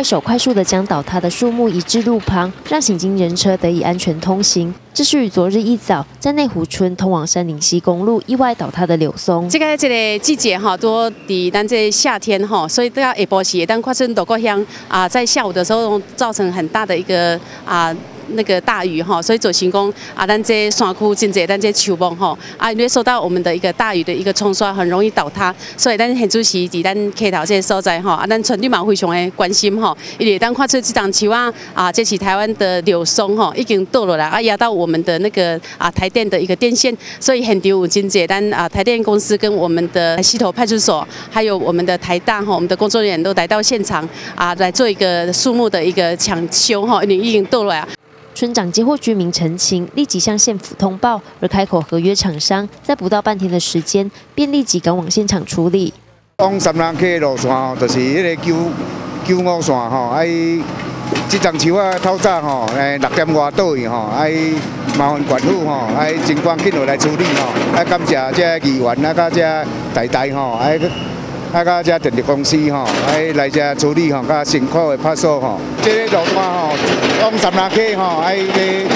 快手快速的将倒塌的树木移至路旁，让行经人车得以安全通行。这是与昨日一早在内湖村通往山林溪公路意外倒塌的柳松。这个这个季节哈，多伫咱这夏天哈，所以都要下晡时，当发生多个乡啊，在下午的时候造成很大的一个啊。那个大雨哈，所以走行宫啊，咱这山区真侪，咱这树木哈啊，因为受到我们的一个大雨的一个冲刷，很容易倒塌，所以咱很主席伫咱溪头这些所在哈啊，咱村里嘛非常的关心哈，因为当看出这张树啊啊，这是台湾的柳松哈，已经倒落来啊，压到我们的那个啊台电的一个电线，所以很丢五金姐，但啊台电公司跟我们的溪头派出所，还有我们的台大哈，我们的工作人员都来到现场啊，来做一个树木的一个抢修哈，因为已经到了呀。村长接获居民陈情，立即向县府通报，而开口合约厂商在不到半天的时间，便立即赶往现场处理。往三南溪路线吼，就是迄个九九五线吼，哎，这丛树啊，透早吼，哎，六点外倒去吼，哎，麻烦管府吼，哎，尽快紧落来处理吼，哎，感谢这议员啊，甲这大大吼，哎。啊，甲遮电力公司吼，来来遮处理吼，甲辛苦的拍摄吼。这个路段吼，往三南溪吼，哎，这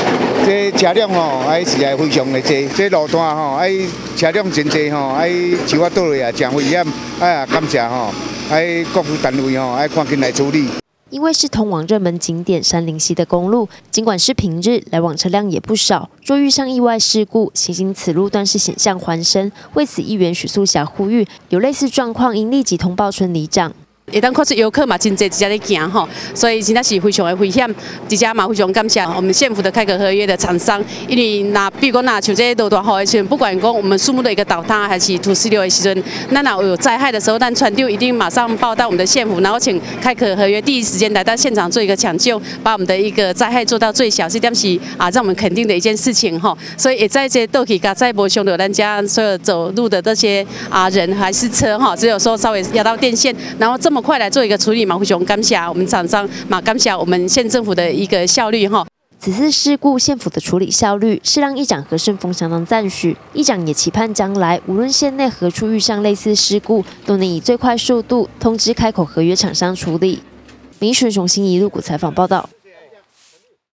这车辆吼，哎是系非常的多。这路段吼，哎车辆真多吼，哎树啊倒落也真危险。哎呀，感谢吼，哎各府单位吼，哎赶紧来处理。因为是通往热门景点山林溪的公路，尽管是平日，来往车辆也不少。若遇上意外事故，行经此路段是险象环生。为此，议员许素霞呼吁，有类似状况应立即通报村里长。一旦看出游客嘛，真济直接咧行吼，所以真的是非常的危险。直接嘛非常感谢我们县府的开垦合约的厂商，因为那比如讲那像这些路段好的时阵，不管讲我们树木的一个倒塌，还是土石流的时阵，那那有灾害的时候，但船丢一定马上报到我们的县府，然后请开垦合约第一时间来到现场做一个抢救，把我们的一个灾害做到最小，这点是啊让我们肯定的一件事情吼。所以也在这都可以在波兄的咱家所有走路的这些啊人还是车哈，只有说稍微压到电线，然后这么。快来做一个处理嘛，非常感谢我们厂商，嘛感谢我们县政府的一个效率哈。此次事故，县府的处理效率是让议长何顺峰相当赞许。议长也期盼将来无论县内何处遇上类似事故，都能以最快速度通知开口合约厂商处理。民选雄心一路股采访报道。